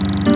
Mm-hmm.